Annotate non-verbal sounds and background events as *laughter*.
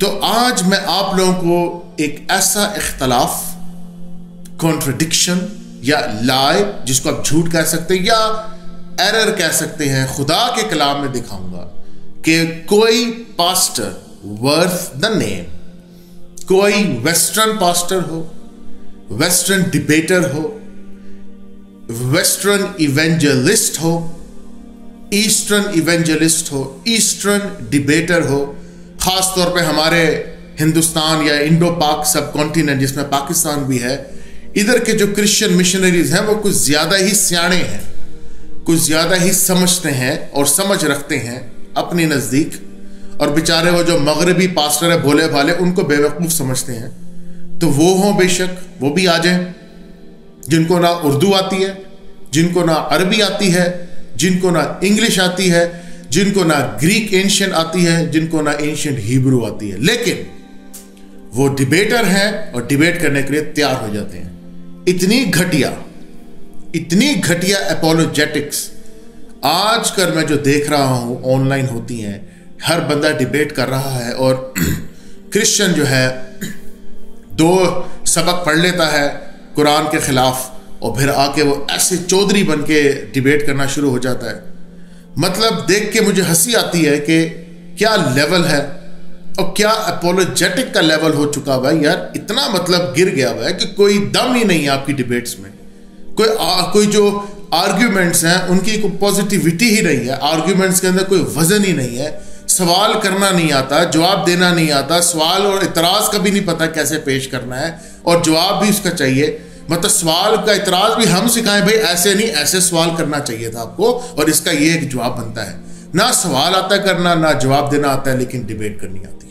तो आज मैं आप लोगों को एक ऐसा इख्तलाफ कॉन्ट्रडिक्शन या लाए जिसको आप झूठ कह सकते हैं या एरर कह सकते हैं, खुदा के कलाम में दिखाऊँगा कि कोई पास्टर वर्थ द नेम कोई वेस्टर्न पास्टर हो वेस्टर्न डिबेटर हो वेस्टर्न इवेंजलिस्ट हो ईस्टर्न इवेंजलिस्ट हो ईस्टर्न डिबेटर हो ख़ास तौर पे हमारे हिंदुस्तान या इंडो पाक सब कॉन्टिनेंट जिसमें पाकिस्तान भी है, इधर के जो क्रिश्चियन मिशनरीज हैं, वो कुछ ज़्यादा ही सियाणे हैं, कुछ ज़्यादा ही समझते हैं और समझ रखते हैं अपने नज़दीक। और बेचारे वो जो मगरबी पास्टर है, भोले भाले, उनको बेवकूफ़ समझते हैं। तो वो हों बेशक, वो भी आ जाएँ जिनको ना उर्दू आती है, जिनको ना अरबी आती है, जिनको ना इंग्लिश आती है जिनको ना ग्रीक एंशियंट आती है, जिनको ना एंशियंट हिब्रू आती है। लेकिन वो डिबेटर हैं और डिबेट करने के लिए तैयार हो जाते हैं। इतनी घटिया इतनी घटिया एपोलोजेटिक्स आज कर मैं जो देख रहा हूँ ऑनलाइन होती हैं, हर बंदा डिबेट कर रहा है और *clears throat* क्रिश्चियन जो है, दो सबक पढ़ लेता है कुरान के खिलाफ और फिर आके वो ऐसे चौधरी बन के डिबेट करना शुरू हो जाता है। मतलब देख के मुझे हँसी आती है कि क्या लेवल है और क्या अपोलोजेटिक का लेवल हो चुका हुआ यार। इतना मतलब गिर गया हुआ है कि कोई दम ही नहीं है आपकी डिबेट्स में। कोई आ, कोई जो आर्ग्यूमेंट्स हैं उनकी कोई पॉजिटिविटी ही नहीं है। आर्ग्यूमेंट्स के अंदर कोई वज़न ही नहीं है। सवाल करना नहीं आता जवाब देना नहीं आता। सवाल और इतराज़ का भी नहीं पता कैसे पेश करना है। और जवाब भी उसका चाहिए। मतलब सवाल का इतराज़ भी हम सिखाएँ, भाई, ऐसे नहीं, ऐसे सवाल करना चाहिए था आपको, और इसका ये एक जवाब बनता है। ना सवाल आता करना, ना जवाब देना आता है, लेकिन डिबेट करनी आती